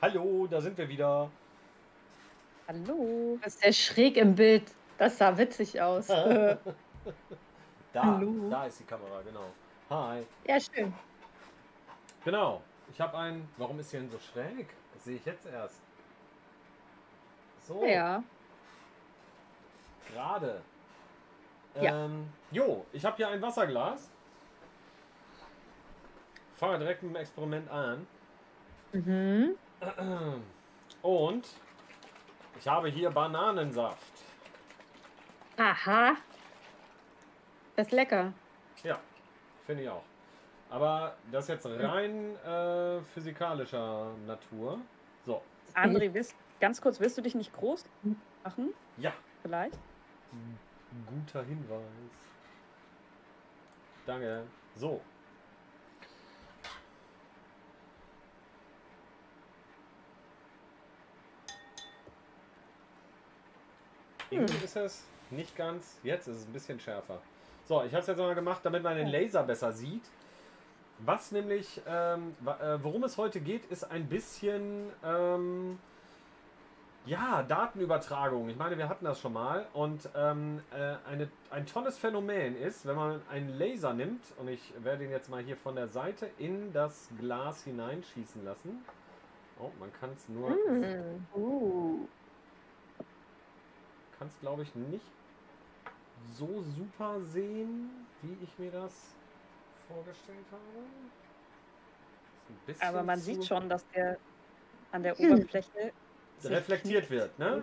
Hallo, da sind wir wieder. Hallo. Das ist der schräg im Bild. Das sah witzig aus. Da, Hallo. da ist die Kamera, genau. Hi. ja, schön. Genau. Ich habe ein. Warum ist hier denn so schräg? Das sehe ich jetzt erst. So, Ja. gerade. Ja. Ähm, jo, ich habe hier ein Wasserglas. Fange direkt mit dem Experiment an. Mhm. Und ich habe hier Bananensaft. Aha. Das ist lecker. Ja, finde ich auch. Aber das ist jetzt rein äh, physikalischer Natur. So, André, willst, ganz kurz, willst du dich nicht groß machen? ja, Vielleicht? guter Hinweis. Danke. So. Irgendwie ist es nicht ganz. Jetzt ist es ein bisschen schärfer. So, ich habe es jetzt mal gemacht, damit man den Laser besser sieht. Was nämlich, ähm, äh, worum es heute geht, ist ein bisschen, ähm, ja, Datenübertragung. Ich meine, wir hatten das schon mal. Und ähm, äh, eine, ein tolles Phänomen ist, wenn man einen Laser nimmt, und ich werde ihn jetzt mal hier von der Seite in das Glas hineinschießen lassen. Oh, man kann es nur, Mhm. Uh. Kann es glaube ich nicht so super sehen, wie ich mir das vorgestellt habe. Aber man sieht schon, dass der an der Hm. Oberfläche reflektiert wird, ne?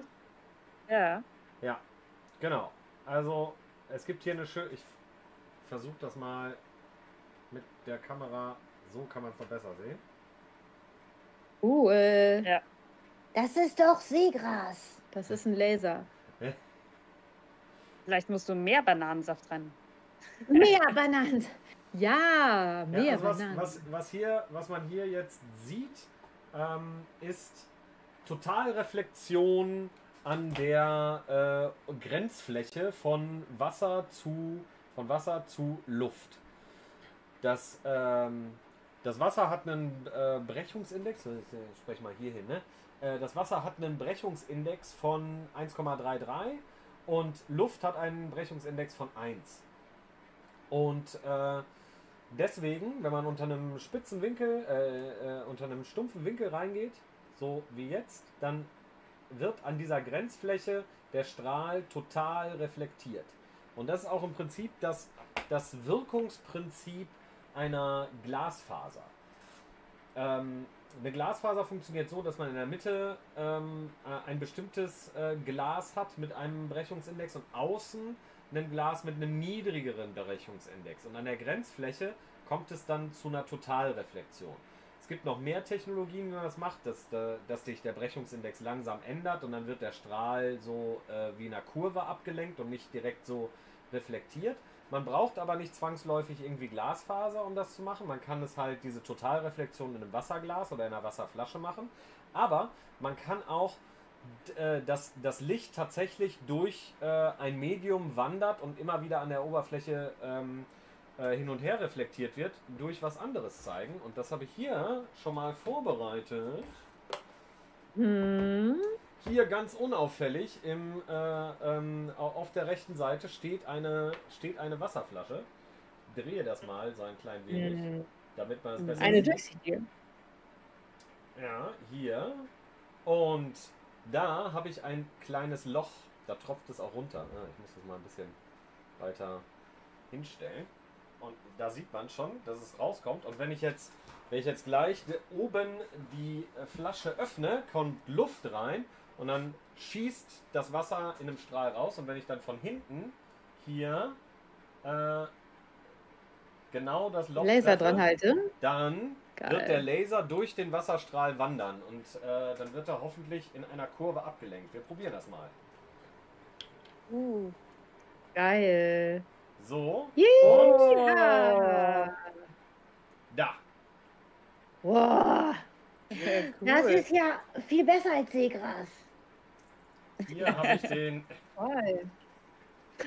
Ja. Ja, genau. Also es gibt hier eine schöne. Ich versuche das mal mit der Kamera. So kann man es besser sehen. Uh, äh, Ja. Das ist doch Seegras. das ist ein Laser. Vielleicht musst du mehr Bananensaft rein. Mehr Bananen. Ja, Ja, mehr also was, Bananen. was, was, hier, was man hier jetzt sieht, ähm, ist Totalreflexion an der äh, Grenzfläche von Wasser zu von Wasser zu Luft. Das, ähm, das Wasser hat einen äh, Brechungsindex, ich spreche mal hier hin, ne? Äh, das Wasser hat einen Brechungsindex von 1,33 und Luft hat einen Brechungsindex von 1. Und äh, deswegen, wenn man unter einem spitzen Winkel, äh, äh, unter einem stumpfen Winkel reingeht, so wie jetzt, dann wird an dieser Grenzfläche der Strahl total reflektiert. Und das ist auch im Prinzip das, das Wirkungsprinzip einer Glasfaser. Ähm, eine Glasfaser funktioniert so, dass man in der Mitte ähm, äh, ein bestimmtes äh, Glas hat mit einem Brechungsindex und außen ein Glas mit einem niedrigeren Brechungsindex. Und an der Grenzfläche kommt es dann zu einer Totalreflexion. Es gibt noch mehr Technologien, wie man das macht, dass, äh, dass sich der Brechungsindex langsam ändert und dann wird der Strahl so äh, wie in einer Kurve abgelenkt und nicht direkt so reflektiert. Man braucht aber nicht zwangsläufig irgendwie Glasfaser, um das zu machen. Man kann es halt diese Totalreflexion in einem Wasserglas oder in einer Wasserflasche machen. Aber man kann auch äh, dass das Licht tatsächlich durch äh, ein Medium wandert und immer wieder an der Oberfläche ähm, äh, hin und her reflektiert wird, durch was anderes zeigen. Und das habe ich hier schon mal vorbereitet. Hm. Hier ganz unauffällig im, äh, ähm, au- auf der rechten Seite steht eine, steht eine Wasserflasche. Ich drehe das mal so ein klein wenig, Hm. damit man es besser Eine sieht. durchsichtige. Ja, hier. Und da habe ich ein kleines Loch. Da tropft es auch runter. Ja, ich muss das mal ein bisschen weiter hinstellen. Und da sieht man schon, dass es rauskommt. Und wenn ich jetzt, wenn ich jetzt gleich oben die äh, Flasche öffne, kommt Luft rein und dann schießt das Wasser in einem Strahl raus. Und wenn ich dann von hinten hier äh, genau das Loch Laser treffe, dran halten. dann Geil. wird der Laser durch den Wasserstrahl wandern und äh, dann wird er hoffentlich in einer Kurve abgelenkt. Wir probieren das mal. Uh. Geil. So, Ja. da. Wow. Das ist ja viel besser als Seegras. Hier habe ich den. Toll.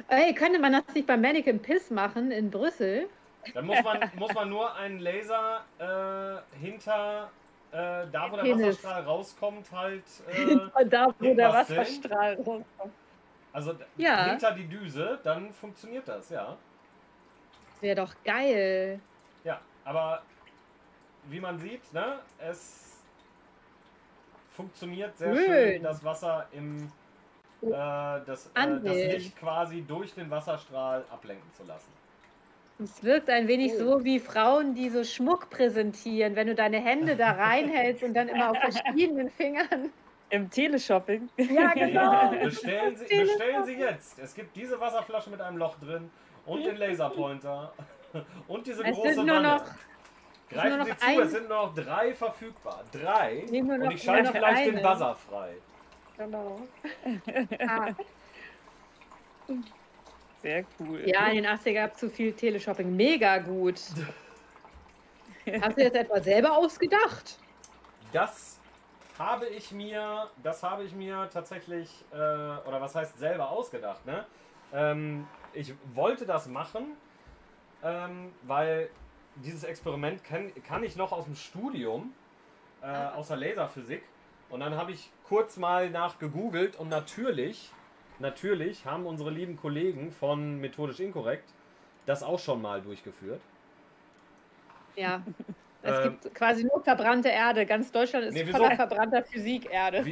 Ey, könnte man das nicht beim Mannequin Piss machen in Brüssel? Dann muss man, muss man nur einen Laser äh, hinter äh, da wo der Penis. Wasserstrahl rauskommt, halt. Äh, da, wo der. Wasserstrahl rauskommt. also Ja. hinter die Düse, dann funktioniert das, ja. Wäre doch geil. Ja, aber wie man sieht, ne, es funktioniert sehr Schön. schön, das Wasser im Oh. äh, das, äh, das. Licht quasi durch den Wasserstrahl ablenken zu lassen. Es wirkt ein wenig Cool. so wie Frauen, die so Schmuck präsentieren, wenn du deine Hände da reinhältst und dann immer auf verschiedenen Fingern. Im Teleshopping. Ja, genau. Ja, bestellen, Sie, bestellen Sie jetzt. Es gibt diese Wasserflasche mit einem Loch drin und den Laserpointer und diese Es große sind nur Wanne. noch- Greifen nur Sie noch zu, ein- es sind nur noch drei verfügbar. Drei. Nee, nur und noch- ich schalte noch vielleicht den eine. Buzzer frei. Genau. Ah, Sehr cool. ja, in den 80er gab es zu viel Teleshopping. Mega gut. Hast du jetzt etwa selber ausgedacht? Das habe ich mir, das habe ich mir tatsächlich, äh, oder was heißt selber ausgedacht, ne? Ähm, ich wollte das machen, ähm, weil dieses Experiment kann, kann ich noch aus dem Studium, äh, aus der Laserphysik. Und dann habe ich kurz mal nach gegoogelt und natürlich, natürlich haben unsere lieben Kollegen von Methodisch Inkorrekt das auch schon mal durchgeführt. Ja. Es Ähm, gibt quasi verbrannte Erde. Ganz Deutschland ist Nee, voller verbrannter Physikerde.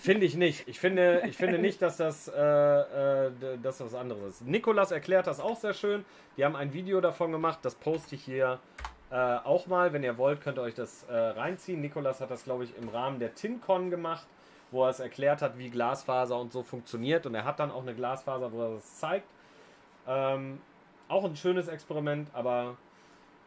Finde ich nicht. Ich finde, ich finde nicht, dass das, äh, äh, dass das was anderes ist. Nikolas erklärt das auch sehr schön. Die haben ein Video davon gemacht. Das poste ich hier äh, auch mal. Wenn ihr wollt, könnt ihr euch das äh, reinziehen. Nikolas hat das, glaube ich, im Rahmen der TinCon gemacht, wo er es erklärt hat, wie Glasfaser und so funktioniert. Und er hat dann auch eine Glasfaser, wo er das zeigt. Ähm, auch ein schönes Experiment, aber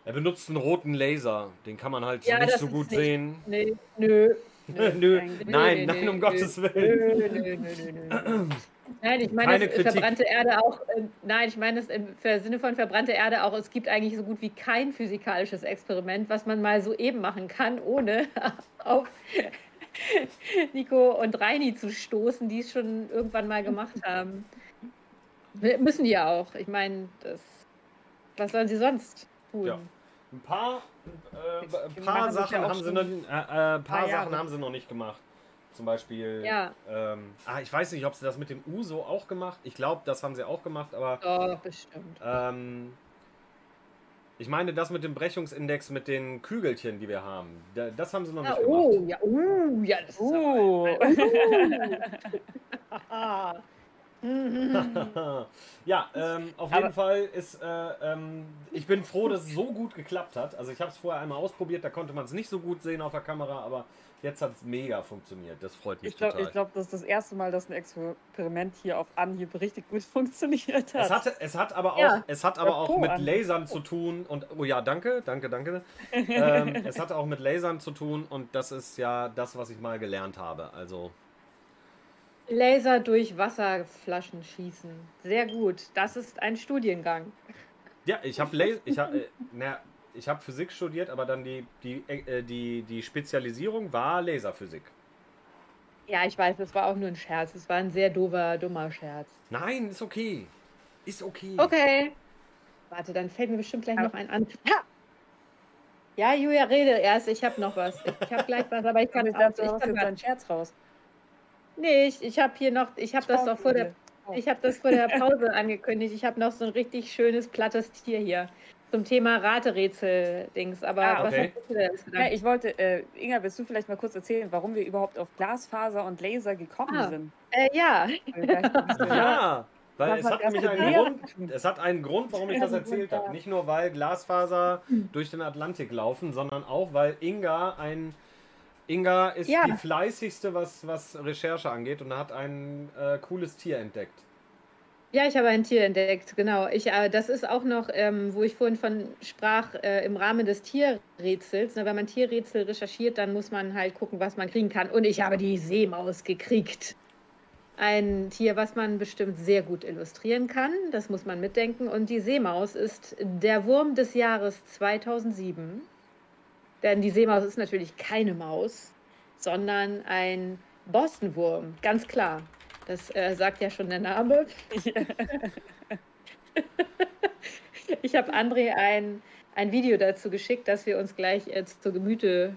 er benutzt einen roten Laser. Den kann man halt Ja, nicht so gut nicht- sehen. Nee, nö. Nö, Nein, nein, nö, nein, nö, um nö, Gottes Willen. Nö, nö, nö, nö, nö. Nein, ich meine, Keine das Kritik. verbrannte Erde auch, äh, nein, ich meine es im Sinne von verbrannte Erde auch, es gibt eigentlich so gut wie kein physikalisches Experiment, was man mal so eben machen kann, ohne auf Nico und Reini zu stoßen, die es schon irgendwann mal gemacht haben. Wir- Müssen die ja auch. Ich meine, das, was sollen sie sonst tun? Ja. Ein paar, äh, ein Wir paar machen das Sachen ja haben sie noch, äh, äh, ein paar paar Sachen haben sie noch nicht gemacht. Zum Beispiel. Ja. Ähm, ah, ich weiß nicht, ob sie das mit dem Uso auch gemacht. Ich glaube, das haben sie auch gemacht, aber Doch, bestimmt. ähm, ich meine, das mit dem Brechungsindex mit den Kügelchen, die wir haben, da, das haben sie noch Ah, nicht oh, gemacht. ja, uh, ja, das ist Uh. ja, ähm, auf Aber- jeden Fall ist, äh, ähm, ich bin froh, dass es so gut geklappt hat. Also ich habe es vorher einmal ausprobiert, da konnte man es nicht so gut sehen auf der Kamera, aber jetzt hat es mega funktioniert. Das freut mich Ich glaube, total. ich glaub, das ist das erste Mal, dass ein Experiment hier auf Anhieb richtig gut funktioniert hat. Es, hatte, es hat aber auch, Ja. es hat aber auch Chapeau mit an. Lasern zu tun und oh ja, danke, danke, danke. ähm, es hat auch mit Lasern zu tun und das ist ja das, was ich mal gelernt habe. Also Laser durch Wasserflaschen schießen. Sehr gut. Das ist ein Studiengang. ja, ich habe ich habe äh, na, ich habe Physik studiert, aber dann die die äh, die die Spezialisierung war Laserphysik. Ja, ich weiß, das war auch nur ein Scherz. Es war ein sehr doofer, dummer Scherz. Nein, ist okay. Ist okay. Okay. Warte, dann fällt mir bestimmt gleich Aber- noch ein an. Ha! Ja, Julia, rede erst. Ich habe noch was. Ich habe gleich was, aber ich kann, ich dachte, du ich hast kann jetzt einen Scherz raus. Nicht. Ich habe hier noch, ich habe das doch vor der, ich habe das vor der Pause angekündigt. Ich habe noch so ein richtig schönes plattes Tier hier zum Thema Raterätsel-Dings. Aber Ah, was okay. hast du denn jetzt Ja, ich wollte, äh, Inga, willst du vielleicht mal kurz erzählen, warum wir überhaupt auf Glasfaser und Laser gekommen Ah. sind? Äh, ja, Ja, weil Was es hat nämlich einen Grund, es hat einen Grund, warum ich das erzählt habe. Nicht nur, weil Glasfaser durch den Atlantik laufen, sondern auch, weil Inga ein Inga ist Ja. die fleißigste, was, was Recherche angeht und hat ein äh, cooles Tier entdeckt. Ja, ich habe ein Tier entdeckt, genau. Ich, äh, das ist auch noch, ähm, wo ich vorhin von sprach, äh, im Rahmen des Tierrätsels. Ne, wenn man Tierrätsel recherchiert, dann muss man halt gucken, was man kriegen kann. Und ich habe die Seemaus gekriegt. Ein Tier, was man bestimmt sehr gut illustrieren kann. Das muss man mitdenken. Und die Seemaus ist der Wurm des Jahres 2007. Denn die Seemaus ist natürlich keine Maus, sondern ein Bostonwurm, ganz klar. Das äh, sagt ja schon der Name. Ich habe André ein, ein Video dazu geschickt, das wir uns gleich äh, zu Gemüte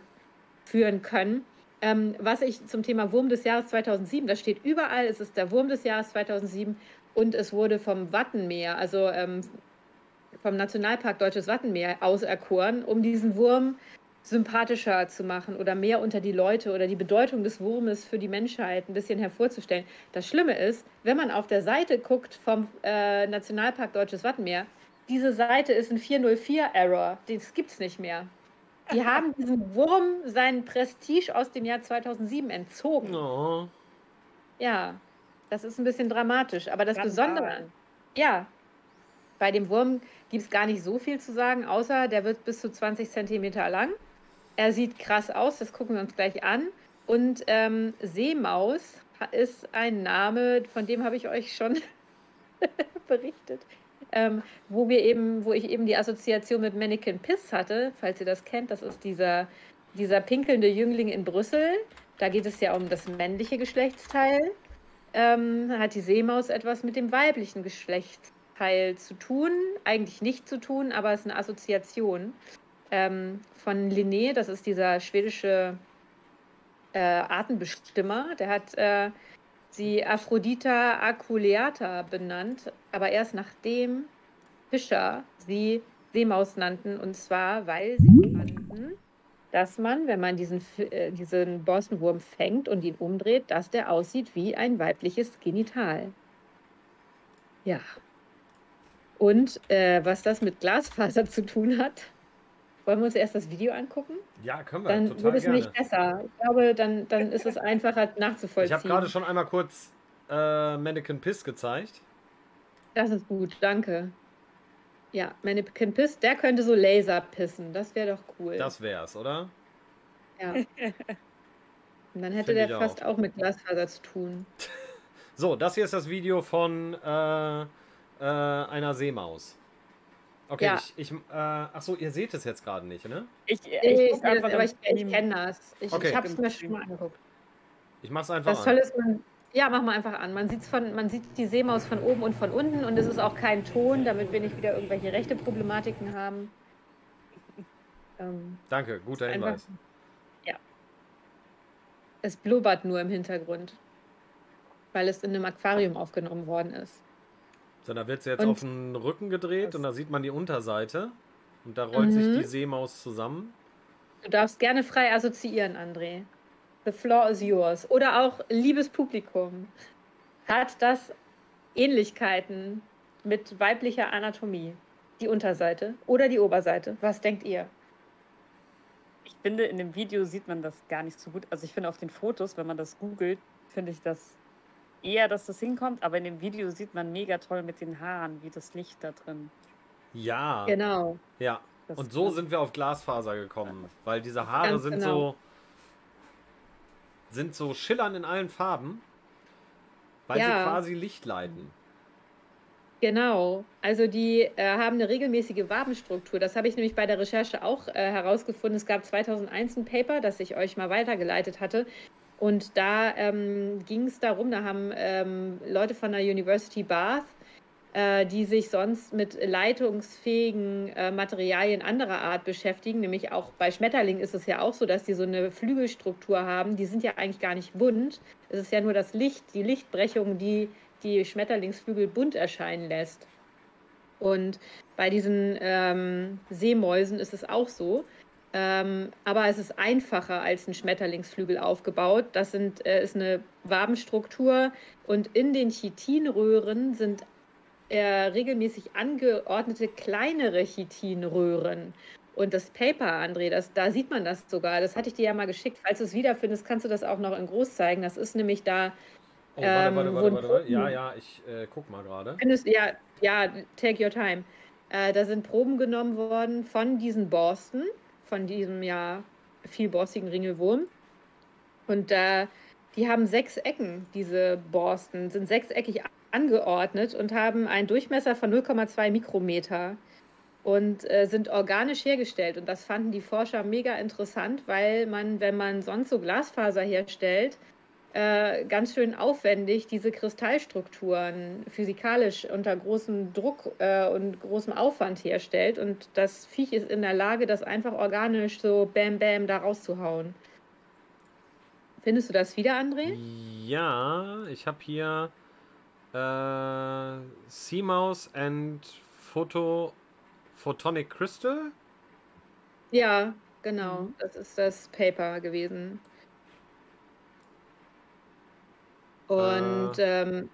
führen können. Ähm, was ich zum Thema Wurm des Jahres 2007, das steht überall, es ist der Wurm des Jahres 2007 und es wurde vom Wattenmeer, also ähm, vom Nationalpark Deutsches Wattenmeer auserkoren, um diesen Wurm sympathischer zu machen oder mehr unter die Leute oder die Bedeutung des Wurmes für die Menschheit ein bisschen hervorzustellen. Das Schlimme ist, wenn man auf der Seite guckt vom äh, Nationalpark Deutsches Wattenmeer, diese Seite ist ein 404-Error. Das gibt es nicht mehr. Die haben diesem Wurm seinen Prestige aus dem Jahr 2007 entzogen. Oh. Ja, das ist ein bisschen dramatisch. Aber das Besondere, ja, bei dem Wurm gibt es gar nicht so viel zu sagen, außer der wird bis zu 20 Zentimeter lang. Er sieht krass aus, das gucken wir uns gleich an. Und ähm, Seemaus ist ein Name, von dem habe ich euch schon berichtet. Ähm, wo wir eben, wo ich eben die Assoziation mit Mannequin Piss hatte, falls ihr das kennt, das ist dieser, dieser pinkelnde Jüngling in Brüssel. Da geht es ja um das männliche Geschlechtsteil. Ähm, hat die Seemaus etwas mit dem weiblichen Geschlechtsteil zu tun. Eigentlich nicht zu tun, aber es ist eine Assoziation ähm, von Linné, das ist dieser schwedische äh, Artenbestimmer, der hat äh, sie Aphrodita aculeata benannt, aber erst nachdem Fischer sie Seemaus nannten, und zwar, weil sie fanden, dass man, wenn man diesen, äh, diesen Borstenwurm fängt und ihn umdreht, dass der aussieht wie ein weibliches Genital. Ja. Und äh, was das mit Glasfaser zu tun hat, wollen wir uns erst das Video angucken? Ja, können wir. Dann total wird es gerne. nicht besser. Ich glaube, dann, dann ist es einfacher nachzuvollziehen. Ich habe gerade schon einmal kurz äh, Mannequin Piss gezeigt. Das ist gut, danke. Ja, Mannequin Piss, der könnte so Laser pissen. Das wäre doch cool. Das wär's, oder? ja. Und dann hätte Find der fast auch mit Glasfaser zu tun. So, das hier ist das Video von äh, äh, einer Seemaus. Okay, Ja. ich, ich äh, ach so, ihr seht es jetzt gerade nicht, ne? Ich, ich, Ich, sehe das, aber ich, ich kenne das. Ich, Okay. ich habe es mir schon mal angeguckt. Ich mach's einfach Das an. Tolle ist, man, ja, mach mal einfach an. Man, sieht's von, man sieht die Seemaus von oben und von unten und es ist auch kein Ton, damit wir nicht wieder irgendwelche rechte Problematiken haben. Ähm, Danke, guter einfach, Hinweis. ja. Es blubbert nur im Hintergrund, weil es in einem Aquarium aufgenommen worden ist. So, da wird sie jetzt Und- auf den Rücken gedreht und da sieht man die Unterseite. Und da rollt sich Mhm. die Seemaus zusammen. Du darfst gerne frei assoziieren, André. The floor is yours. Oder auch, liebes Publikum, hat das Ähnlichkeiten mit weiblicher Anatomie? Die Unterseite oder die Oberseite? Was denkt ihr? Ich finde, in dem Video sieht man das gar nicht so gut. Also ich finde auf den Fotos, wenn man das googelt, finde ich das eher, dass das hinkommt. Aber in dem Video sieht man mega toll mit den Haaren, wie das Licht da drin. Ja. Genau. Ja. Das Und so sind wir auf Glasfaser gekommen, weil diese Haare Ganz sind genau. so sind so schillern in allen Farben, weil sie Ja. quasi Licht leiten. Genau. Also die äh, haben eine regelmäßige Wabenstruktur. Das habe ich nämlich bei der Recherche auch äh, herausgefunden. Es gab 2001 ein Paper, das ich euch mal weitergeleitet hatte. Und da ähm, ging es darum, da haben ähm, Leute von der University Bath, äh, die sich sonst mit leitungsfähigen äh, Materialien anderer Art beschäftigen, nämlich auch bei Schmetterlingen ist es ja auch so, dass die so eine Flügelstruktur haben. Die sind ja eigentlich gar nicht bunt. Es ist ja nur das Licht, die Lichtbrechung, die die Schmetterlingsflügel bunt erscheinen lässt. Und bei diesen ähm, Seemäusen ist es auch so. Ähm, aber es ist einfacher als ein Schmetterlingsflügel aufgebaut. Das sind, äh, ist eine Wabenstruktur und in den Chitinröhren sind äh, regelmäßig angeordnete kleinere Chitinröhren. Und das Paper, André, das, da sieht man das sogar. Das hatte ich dir ja mal geschickt. Falls du es wiederfindest, kannst du das auch noch in groß zeigen. Das ist nämlich da Oh, warte, Ähm, warte, warte, warte, warte. Ja, ja, ich äh, guck mal gerade. Ja, ja, take your time. Äh, da sind Proben genommen worden von diesen Borsten, von diesem ja vielborstigen Ringelwurm. Und äh, die haben sechs Ecken, diese Borsten, sind sechseckig angeordnet und haben einen Durchmesser von 0,2 Mikrometer und äh, sind organisch hergestellt. Und das fanden die Forscher mega interessant, weil man, wenn man sonst so Glasfaser herstellt, äh, ganz schön aufwendig diese Kristallstrukturen physikalisch unter großem Druck äh, und großem Aufwand herstellt. Und das Viech ist in der Lage, das einfach organisch so bam bam da rauszuhauen. Findest du das wieder, André? Ja, ich habe hier äh, Seamouse and Photo Photonic Crystal. Ja, genau. Mhm. Das ist das Paper gewesen. Und ähm,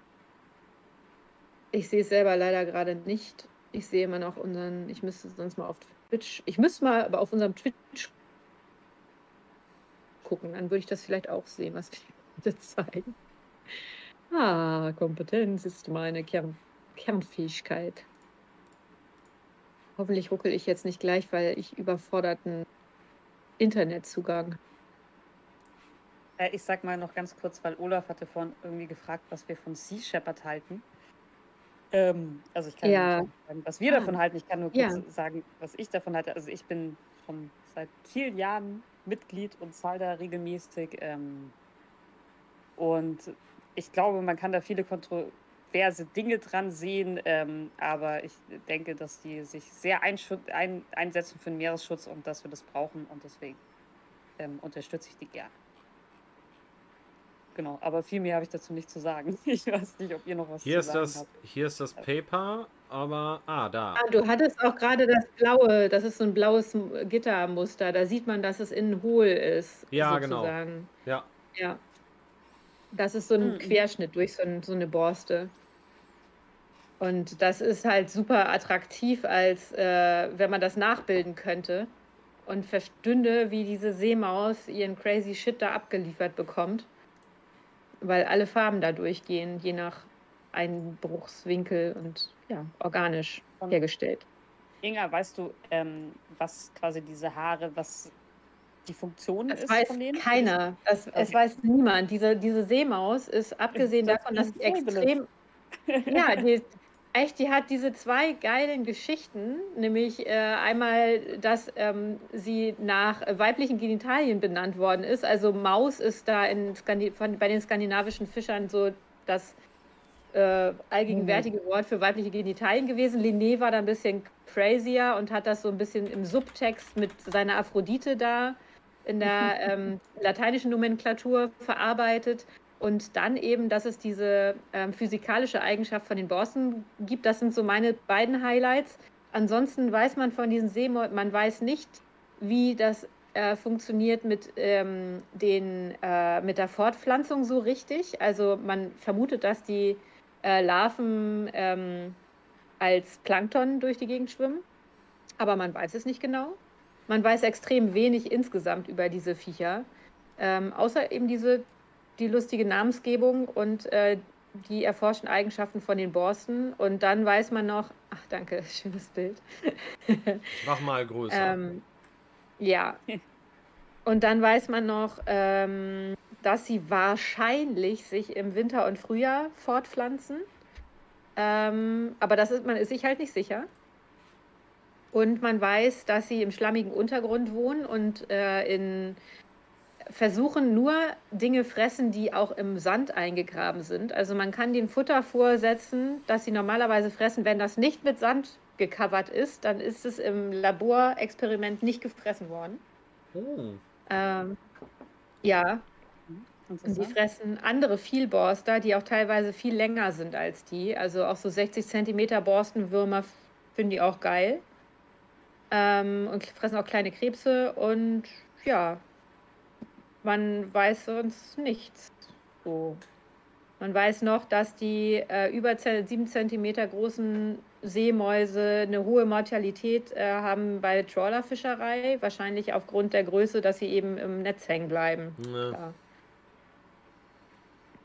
ich sehe es selber leider gerade nicht. Ich sehe immer noch unseren, ich müsste sonst mal auf Twitch, ich müsste mal aber auf unserem Twitch gucken, dann würde ich das vielleicht auch sehen, was wir heute zeigen. Ah, Kompetenz ist meine Kern Kernfähigkeit. Hoffentlich ruckel ich jetzt nicht gleich, weil ich überforderten Internetzugang. Äh, ich sag mal noch ganz kurz, weil Olaf hatte vorhin irgendwie gefragt, was wir von Sea Shepherd halten. Ähm, also ich kann Ja. nicht sagen, was wir Ah. davon halten. Ich kann nur kurz Ja. sagen, was ich davon halte. Also ich bin schon seit vielen Jahren Mitglied und zahle da regelmäßig. Ähm, und ich glaube, man kann da viele kontroverse Dinge dran sehen, ähm, aber ich denke, dass die sich sehr ein, einsetzen für den Meeresschutz und dass wir das brauchen und deswegen ähm, unterstütze ich die gern. Genau, aber viel mehr habe ich dazu nicht zu sagen. Ich weiß nicht, ob ihr noch was Hier zu ist sagen das, habt. hier ist das Paper, aber ah da. Ah, du hattest auch gerade das blaue, das ist so ein blaues Gittermuster. Da sieht man, dass es innen hohl ist. Ja, genau. sozusagen. Ja, Ja. Das ist so ein Mhm. Querschnitt durch so, ein, so eine Borste. Und das ist halt super attraktiv, als äh, wenn man das nachbilden könnte und verstünde, wie diese Seemaus ihren crazy Shit da abgeliefert bekommt. Weil alle Farben da durchgehen, je nach Einbruchswinkel und ja, organisch Und- hergestellt. Inga, weißt du, ähm, was quasi diese Haare, was die Funktion Das ist weiß von denen? keiner. Das, Es Okay. weiß niemand. Diese, diese Seemaus ist, abgesehen davon, dass sie extrem. Ja, die, echt, die hat diese zwei geilen Geschichten. Nämlich äh, einmal, dass ähm, sie nach äh, weiblichen Genitalien benannt worden ist. Also Maus ist da in Skandi von, bei den skandinavischen Fischern so das äh, allgegenwärtige Wort für weibliche Genitalien gewesen. Linné war da ein bisschen crazier und hat das so ein bisschen im Subtext mit seiner Aphrodite da in der ähm, lateinischen Nomenklatur verarbeitet. Und dann eben, dass es diese ähm, physikalische Eigenschaft von den Borsten gibt. Das sind so meine beiden Highlights. Ansonsten weiß man von diesen Seemäusen, man weiß nicht, wie das äh, funktioniert mit, ähm, den, äh, mit der Fortpflanzung so richtig. Also man vermutet, dass die äh, Larven ähm, als Plankton durch die Gegend schwimmen. Aber man weiß es nicht genau. Man weiß extrem wenig insgesamt über diese Viecher. Ähm, außer eben diese, die lustige Namensgebung und äh, die erforschten Eigenschaften von den Borsten. Und dann weiß man noch, ach danke, schönes Bild. mach mal größer. Ähm, ja. Und dann weiß man noch, ähm, dass sie wahrscheinlich sich im Winter und Frühjahr fortpflanzen. Ähm, aber das ist, man ist sich halt nicht sicher. Und man weiß, dass sie im schlammigen Untergrund wohnen und äh, in versuchen nur Dinge fressen, die auch im Sand eingegraben sind. Also man kann dem Futter vorsetzen, dass sie normalerweise fressen. Wenn das nicht mit Sand gecovert ist, dann ist es im Laborexperiment nicht gefressen worden. oh. Ähm, ja, und die Interessant. fressen andere Vielborster, die auch teilweise viel länger sind als die. Also auch so 60 Zentimeter Borstenwürmer finden die auch geil. Ähm, und fressen auch kleine Krebse und ja, man weiß sonst nichts. So. Man weiß noch, dass die äh, über 7 Zentimeter großen Seemäuse eine hohe Mortalität äh, haben bei Trawlerfischerei. Wahrscheinlich aufgrund der Größe, dass sie eben im Netz hängen bleiben. Ne. Klar.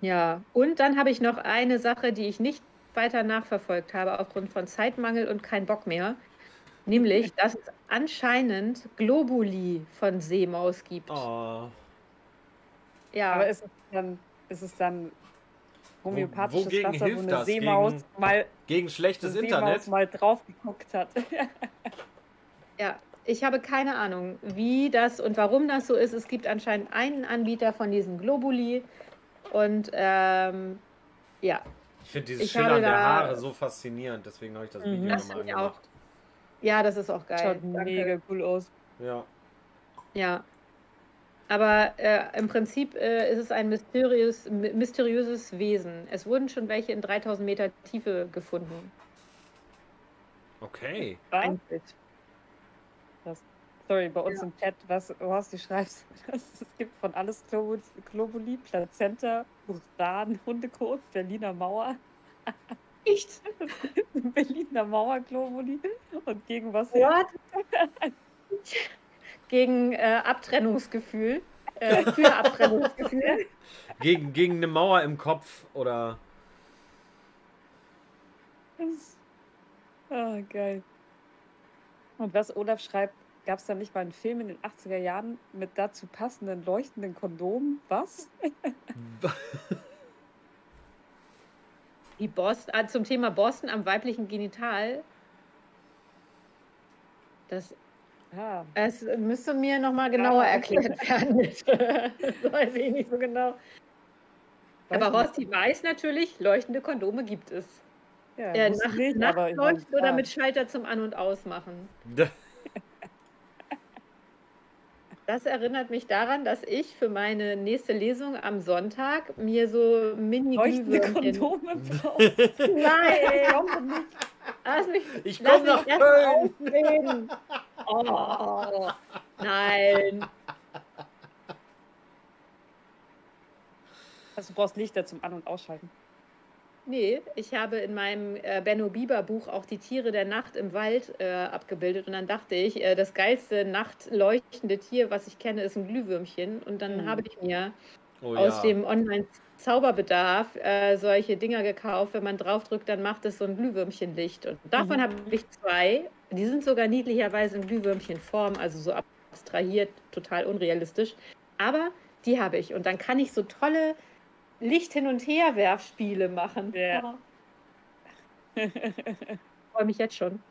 Ja, und dann habe ich noch eine Sache, die ich nicht weiter nachverfolgt habe, aufgrund von Zeitmangel und kein Bock mehr. Nämlich, dass es anscheinend Globuli von Seemaus gibt. Oh. Ja, Aber ist es dann, ist es dann homöopathisches wogegen Wasser, wo hilft eine das? Seemaus Gegen mal, Gegen schlechtes eine Seemaus Internet? mal drauf geguckt hat? ja, ich habe keine Ahnung, wie das und warum das so ist. Es gibt anscheinend einen Anbieter von diesen Globuli und ähm, ja, Ich finde dieses Ich Schillern der Haare so faszinierend, deswegen habe ich das. Video Das nochmal angemacht. ja, das ist auch geil. Schaut Danke. mega cool aus. Ja. Ja. Aber äh, im Prinzip äh, ist es ein mysteriös, mysteriöses Wesen. Es wurden schon welche in 3000 Meter Tiefe gefunden. Okay. Das, sorry, bei uns ja. im Chat, was Horst, du schreibst, es gibt von alles Globuli, Plazenta, Uran, Hundekot, Berliner Mauer. Echt? Berliner Mauer Globuli. Und gegen was? What? gegen äh, Abtrennungsgefühl. Äh, für Abtrennungsgefühl. gegen, gegen eine Mauer im Kopf oder. Oh, geil. Und was Olaf schreibt, gab es da nicht mal einen Film in den 80er Jahren mit dazu passenden leuchtenden Kondomen? Was? Die Boston, ah, zum Thema Boston am weiblichen Genital. Das ja. Es müsste mir nochmal genauer ja. erklärt werden. das weiß ich nicht so genau. Weiß aber Rosti weiß natürlich, leuchtende Kondome gibt es. Ja, äh, Nacht, nicht, Nachtleuchten oder mit Schalter zum An- und Ausmachen. Das erinnert mich daran, dass ich für meine nächste Lesung am Sonntag mir so mini Kondome brauche. Nein! Lass mich, ich komme nach Köln. Oh, nein. Also du brauchst Lichter zum An- und Ausschalten. Nee, ich habe in meinem äh, Benno Bieber Buch auch die Tiere der Nacht im Wald äh, abgebildet und dann dachte ich, äh, das geilste nachtleuchtende Tier, was ich kenne, ist ein Glühwürmchen und dann mhm. habe ich mir oh, aus ja. dem Online Zauberbedarf äh, solche Dinger gekauft. Wenn man draufdrückt, dann macht es so ein Glühwürmchenlicht. Und davon mhm. habe ich zwei. Die sind sogar niedlicherweise in Glühwürmchenform, also so abstrahiert, total unrealistisch. Aber die habe ich. Und dann kann ich so tolle Licht hin und her Werfspiele machen. Ja. Freue mich jetzt schon.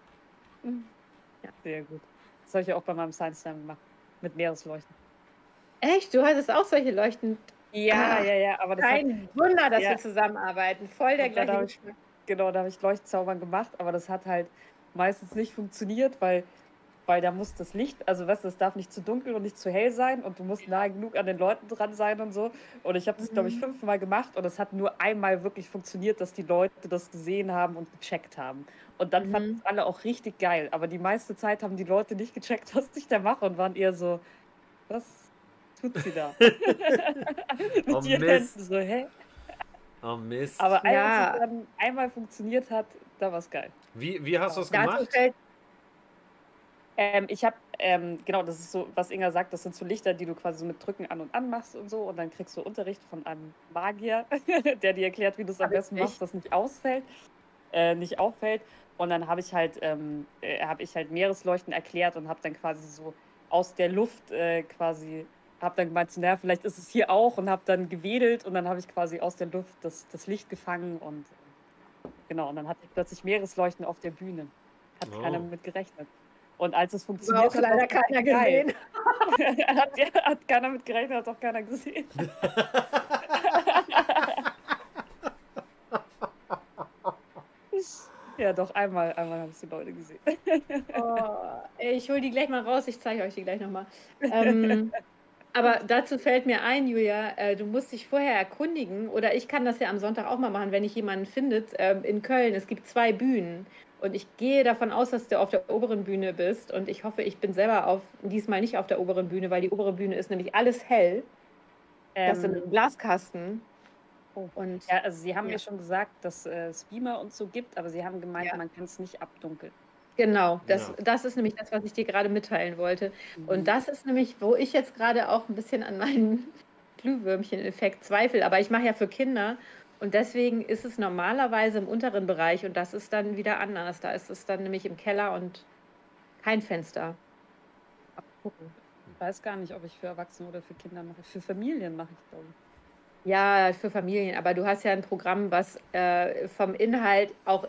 Ja. Sehr gut. Das habe ich auch bei meinem Science Slam gemacht. Mit Meeresleuchten. Echt? Du hattest auch solche Leuchten ja, ah, ja, ja, aber das Kein hat, Wunder, dass ja. wir zusammenarbeiten. Voll der gleiche. Ich, genau, da habe ich Leuchtzaubern gemacht, aber das hat halt meistens nicht funktioniert, weil, weil da muss das Licht, also weißt du, es darf nicht zu dunkel und nicht zu hell sein und du musst nahe genug an den Leuten dran sein und so. Und ich habe das, mhm. glaube ich, fünfmal gemacht und es hat nur einmal wirklich funktioniert, dass die Leute das gesehen haben und gecheckt haben. Und dann mhm. fanden es alle auch richtig geil. Aber die meiste Zeit haben die Leute nicht gecheckt, was ich da mache und waren eher so, was tut sie da? oh Mist. So, hä? Oh Mist. Aber als ja. es dann einmal funktioniert hat, da war es geil. Wie, wie hast du es gemacht? Ähm, ich habe, ähm, genau, das ist so, was Inga sagt, das sind so Lichter, die du quasi so mit Drücken an und an machst und so. Und dann kriegst du Unterricht von einem Magier, der dir erklärt, wie du es am besten machst, dass nicht ausfällt, äh, nicht auffällt. Und dann habe ich halt, ähm, äh, habe ich halt Meeresleuchten erklärt und habe dann quasi so aus der Luft äh, quasi habe dann gemeint, naja, vielleicht ist es hier auch und habe dann gewedelt und dann habe ich quasi aus der Luft das, das Licht gefangen und genau, und dann hatte ich plötzlich Meeresleuchten auf der Bühne. Hat oh. keiner mit gerechnet. Und als es funktioniert hat, leider keiner gesehen. hat, hat keiner mit gerechnet, hat auch keiner gesehen. ja, doch, einmal, einmal haben es die Leute gesehen. oh, ich hole die gleich mal raus, ich zeige euch die gleich nochmal. Ähm, aber dazu fällt mir ein, Julia, äh, du musst dich vorher erkundigen, oder ich kann das ja am Sonntag auch mal machen, wenn ich jemanden findet, äh, in Köln. Es gibt zwei Bühnen. Und ich gehe davon aus, dass du auf der oberen Bühne bist. Und ich hoffe, ich bin selber auf, diesmal nicht auf der oberen Bühne, weil die obere Bühne ist nämlich alles hell. Ähm, das sind ähm. Glaskasten. Oh. Und, ja, also sie haben ja. mir schon gesagt, dass äh, es Beamer und so gibt, aber sie haben gemeint, ja. man kann es nicht abdunkeln. Genau, das, ja. das ist nämlich das, was ich dir gerade mitteilen wollte. Mhm. Und das ist nämlich, wo ich jetzt gerade auch ein bisschen an meinen Glühwürmchen-Effekt zweifle. Aber ich mache ja für Kinder und deswegen ist es normalerweise im unteren Bereich und das ist dann wieder anders. Da ist es dann nämlich im Keller und kein Fenster. Ich weiß gar nicht, ob ich für Erwachsene oder für Kinder mache. Für Familien mache ich, glaube ich. Ja, für Familien. Aber du hast ja ein Programm, was äh, vom Inhalt auch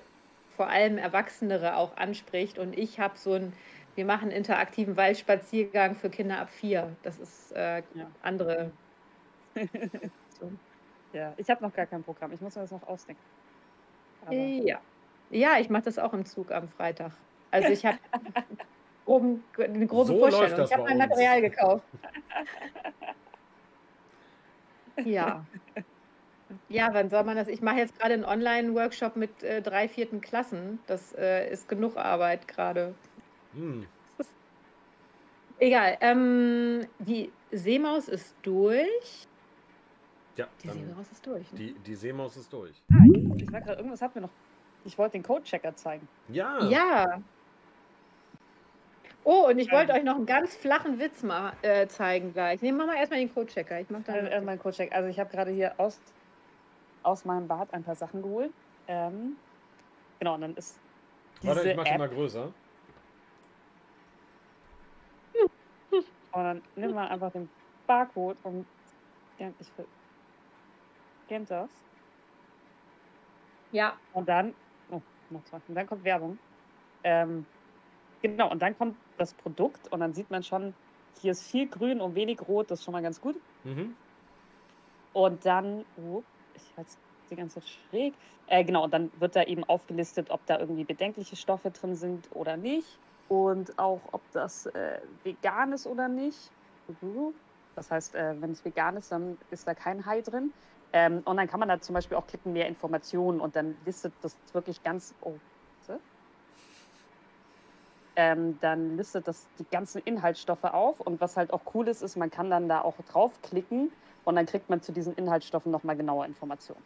vor allem Erwachsenere auch anspricht. Und ich habe so ein, wir machen interaktiven Waldspaziergang für Kinder ab vier. Das ist äh, ja. andere. so. Ja, ich habe noch gar kein Programm. Ich muss mir das noch ausdenken. Aber ja. Ja, ich mache das auch im Zug am Freitag. Also ich habe eine grobe so Vorstellung. Ich habe mein Material gekauft. Ja. Ja, wann soll man das? Ich mache jetzt gerade einen Online-Workshop mit äh, drei vierten Klassen. Das äh, ist genug Arbeit gerade. Hm. Egal. Ähm, die Seemaus ist durch. Ja, Die Seemaus ist durch. Ne? die, die Seemaus ist durch. Ah, ich war gerade, irgendwas hat mir noch. Ich wollte den Code-Checker zeigen. Ja. Ja. Oh, und ich wollte Ähm. euch noch einen ganz flachen Witz mal äh, zeigen gleich. Nee, mach mal erstmal den Code-Checker. Ich mach dann. Äh, äh, mein Code-Check. Also ich habe gerade hier aus, aus meinem Bad ein paar Sachen geholt. Ähm, genau, und dann ist diese Warte, ich mach App. mal größer. Und dann nimm mal einfach den Barcode und scan, ich will, scannt das. ja. Und dann, oh, noch zwei. Und dann kommt Werbung. Ähm, genau, und dann kommt das Produkt und dann sieht man schon, hier ist viel grün und wenig rot, das ist schon mal ganz gut. Mhm. Und dann, oh, ich halte die ganze Zeit schräg. Äh, genau, und dann wird da eben aufgelistet, ob da irgendwie bedenkliche Stoffe drin sind oder nicht. Und auch, ob das äh, vegan ist oder nicht. Das heißt, äh, wenn es vegan ist, dann ist da kein Hai drin. Ähm, und dann kann man da zum Beispiel auch klicken, mehr Informationen und dann listet das wirklich ganz. Ähm, dann listet das die ganzen Inhaltsstoffe auf. Und was halt auch cool ist, ist, man kann dann da auch draufklicken und dann kriegt man zu diesen Inhaltsstoffen nochmal genaue Informationen.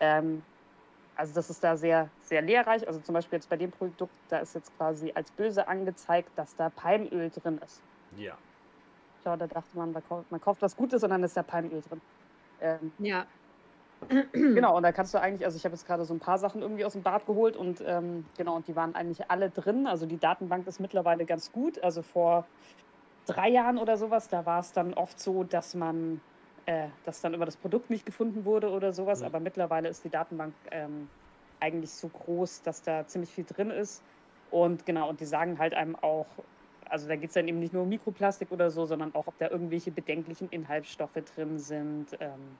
Ähm, also das ist da sehr, sehr lehrreich. Also zum Beispiel jetzt bei dem Produkt, da ist jetzt quasi als böse angezeigt, dass da Palmöl drin ist. Ja. Schau, da dachte man, man kauft, man kauft was Gutes und dann ist da Palmöl drin. Ähm, Ja. Genau, und da kannst du eigentlich, also ich habe jetzt gerade so ein paar Sachen irgendwie aus dem Bad geholt und ähm, genau, und die waren eigentlich alle drin. Also die Datenbank ist mittlerweile ganz gut. Also vor drei Jahren oder sowas, da war es dann oft so, dass man, äh, dass dann über das Produkt nicht gefunden wurde oder sowas. Mhm. Aber mittlerweile ist die Datenbank ähm, eigentlich so groß, dass da ziemlich viel drin ist. Und genau, und die sagen halt einem auch, also da geht es dann eben nicht nur um Mikroplastik oder so, sondern auch, ob da irgendwelche bedenklichen Inhaltsstoffe drin sind, ähm,